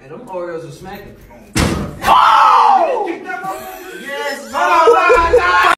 And them Oreos are smacking.